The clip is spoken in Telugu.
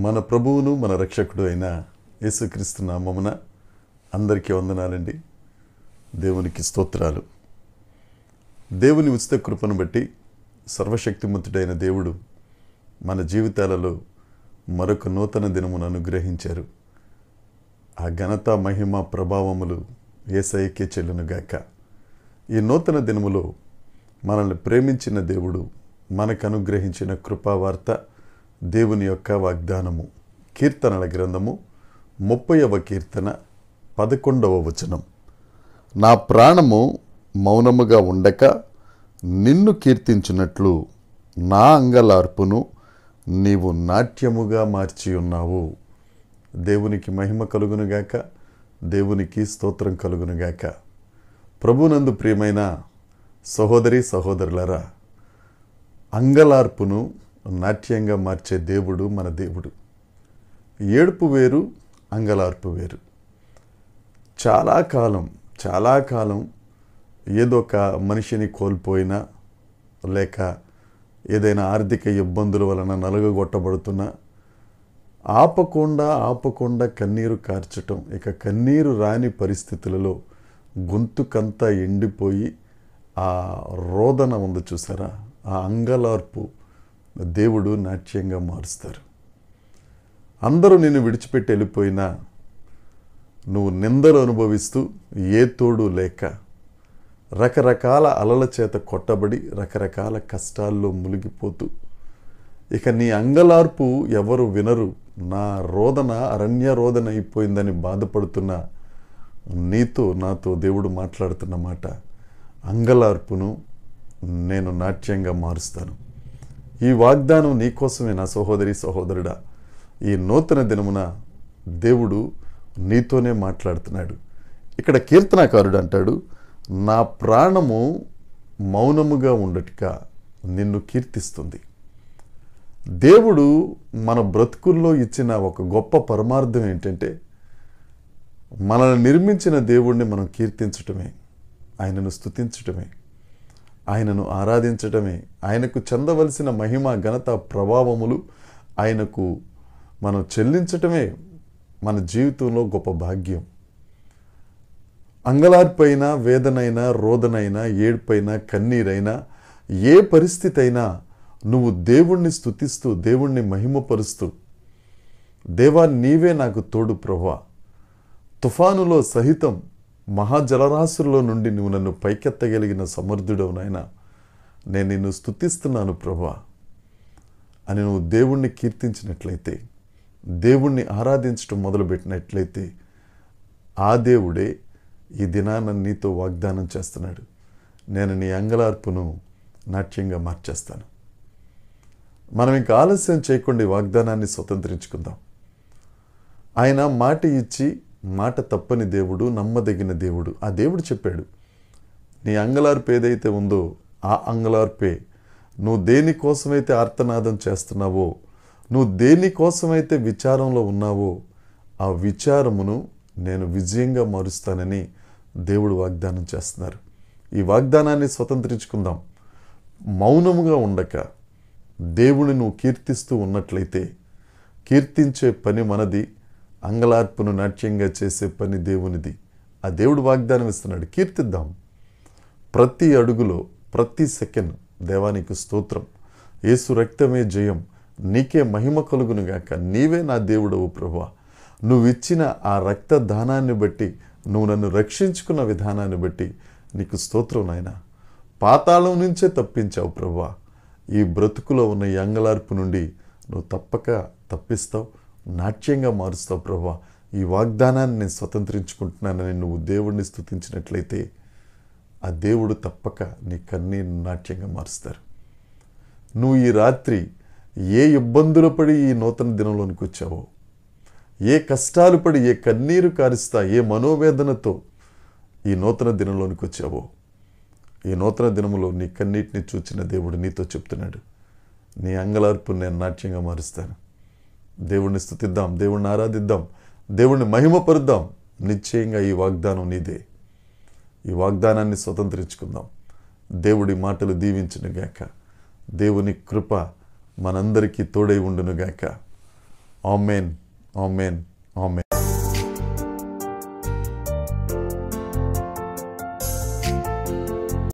మన ప్రభువును మన రక్షకుడు అయిన యేసుక్రీస్తు నామమున అందరికీ వందనాలండి. దేవునికి స్తోత్రాలు. దేవుని ఉచిత కృపను బట్టి సర్వశక్తిమంతుడైన దేవుడు మన జీవితాలలో మరొక నూతన దినమును అనుగ్రహించారు. ఆ ఘనత మహిమ ప్రభావములు ఏసైకే చెల్లునుగాక ఈ నూతన దినములో మనల్ని ప్రేమించిన దేవుడు మనకు అనుగ్రహించిన కృపావార్త దేవుని యొక్క వాగ్దానము. కీర్తనల గ్రంథము ముప్పైవ కీర్తన పదకొండవ వచనం. నా ప్రాణము మౌనముగా ఉండక నిన్ను కీర్తించినట్లు నా అంగలార్పును నీవు నాట్యముగా మార్చి ఉన్నావు. దేవునికి మహిమ కలుగునుగాక దేవునికి స్తోత్రం కలుగునుగాక ప్రభునందు ప్రియమైన సహోదరి సహోదరులరా అంగలార్పును నాట్యంగా మార్చే దేవుడు మన దేవుడు. ఏడుపు వేరు అంగలార్పు వేరు. చాలా కాలం చాలా కాలం ఏదో ఒక మనిషిని కోల్పోయినా లేక ఏదైనా ఆర్థిక ఇబ్బందుల వలన నలుగగొట్టబడుతున్నా ఆపకుండా ఆపకుండా కన్నీరు కార్చటం ఇక కన్నీరు రాని పరిస్థితులలో గొంతుకంతా ఎండిపోయి ఆ రోదన ఉంది చూసారా? ఆ అంగలార్పు దేవుడు నాట్యంగా మారుస్తారు. అందరూ నిన్ను విడిచిపెట్టి వెళ్ళిపోయినా నువ్వు నిందలు అనుభవిస్తూ ఏ తోడు లేక రకరకాల అలల చేత కొట్టబడి రకరకాల కష్టాల్లో మునిగిపోతూ ఇక నీ అంగలార్పు ఎవరు వినరు. నా రోదన అరణ్య రోదన అయిపోయిందని బాధపడుతున్న నీతో నాతో దేవుడు మాట్లాడుతున్న మాట అంగలార్పును నేను నాట్యంగా మారుస్తాను. ఈ వాగ్దానం నీకోసమే నా సహోదరి సహోదరుడా. ఈ నూతన దినమున దేవుడు నీతోనే మాట్లాడుతున్నాడు. ఇక్కడ కీర్తనాకారుడు అంటాడు నా ప్రాణము మౌనముగా ఉండటిక నిన్ను కీర్తిస్తుంది. దేవుడు మన బ్రతుకుల్లో ఇచ్చిన ఒక గొప్ప పరమార్థం ఏంటంటే మనల్ని నిర్మించిన దేవుణ్ణి మనం కీర్తించటమే ఆయనను స్తుతించటమే. ఆయనను ఆరాధించటమే ఆయనకు చెందవలసిన మహిమ ఘనత ప్రభావములు ఆయనకు మనం చెల్లించటమే మన జీవితంలో గొప్ప భాగ్యం. అంగలార్పైన వేదనైనా రోదనైనా ఏడ్పైనా కన్నీరైనా ఏ పరిస్థితి అయినా నువ్వు దేవుణ్ణి స్తుతిస్తూ దేవుణ్ణి మహిమపరుస్తూ దేవా నీవే నాకు తోడు ప్రభా. తుఫానులో సహితం మహాజలరాశుల్లో నుండి నువ్వు నన్ను పైకెత్తగలిగిన సమర్థుడవు నాయన. నేను నిన్ను స్థుతిస్తున్నాను ప్రభా అని నువ్వు దేవుణ్ణి కీర్తించినట్లయితే దేవుణ్ణి ఆరాధించడం మొదలుపెట్టినట్లయితే ఆ దేవుడే ఈ దినాన నీతో వాగ్దానం చేస్తున్నాడు. నేను నీ అంగలార్పును నాట్యంగా మార్చేస్తాను. మనం ఇంకా ఆలస్యం చేయకుండా వాగ్దానాన్ని స్వతంత్రించుకుందాం. ఆయన మాట ఇచ్చి మాట తప్పని దేవుడు నమ్మదగిన దేవుడు. ఆ దేవుడు చెప్పాడు నీ అంగలార్పు ఏదైతే ఉందో ఆ అంగలార్పే. నువ్వు దేనికోసమైతే ఆర్తనాదం చేస్తున్నావో నువ్వు దేనికోసమైతే విచారంలో ఉన్నావో ఆ విచారమును నేను విజయంగా మారుస్తానని దేవుడు వాగ్దానం చేస్తున్నారు. ఈ వాగ్దానాన్ని స్వతంత్రించుకుందాం. మౌనముగా ఉండక దేవుని నువ్వు కీర్తిస్తూ ఉన్నట్లయితే కీర్తించే పని మనది అంగలార్పును నాట్యంగా చేసే పని దేవునిది. ఆ దేవుడు వాగ్దానం ఇస్తున్నాడు. కీర్తిద్దాం. ప్రతి అడుగులో ప్రతి సెకండ్ దేవానికి స్తోత్రం. ఏసు రక్తమే జయం. నీకే మహిమ కలుగునుగాక నీవే నా దేవుడవు ప్రభా నువ్వు ఇచ్చిన ఆ రక్త దానాన్ని బట్టి నువ్వు నన్ను రక్షించుకున్న విధానాన్ని బట్టి నీకు స్తోత్రం నాయన. పాతాళం నుంచే తప్పించావు ప్రభా ఈ బ్రతుకులో ఉన్న ఈ అంగలార్పు నుండి నువ్వు తప్పక తప్పిస్తావు. నాట్యంగా మారుస్తావు ప్రభా. ఈ వాగ్దానాన్ని నేను స్వతంత్రించుకుంటున్నానని నువ్వు దేవుడిని స్థుతించినట్లయితే ఆ దేవుడు తప్పక నీ కన్నీరు నాట్యంగా మారుస్తారు. నువ్వు ఈ రాత్రి ఏ ఇబ్బందులు పడి ఈ నూతన దినంలోనికి వచ్చావో ఏ కష్టాలు పడి ఏ కన్నీరు కారుస్తా ఏ మనోవేదనతో ఈ నూతన దినంలోనికి వచ్చావో ఈ నూతన దినములో నీ కన్నీటిని చూచిన దేవుడు నీతో చెప్తున్నాడు. నీ అంగలార్పు నేను నాట్యంగా మారుస్తాను. దేవుణ్ణి స్థుతిద్దాం దేవుణ్ణి ఆరాధిద్దాం దేవుణ్ణి మహిమపరుద్దాం. నిశ్చయంగా ఈ వాగ్దానం నీదే. ఈ వాగ్దానాన్ని స్వతంత్రించుకుందాం. దేవుడి మాటలు దీవించునుగాక దేవుని కృప మనందరికీ తోడై ఉండునుగాక ఆమెన్ ఆమెన్ ఆమెన్.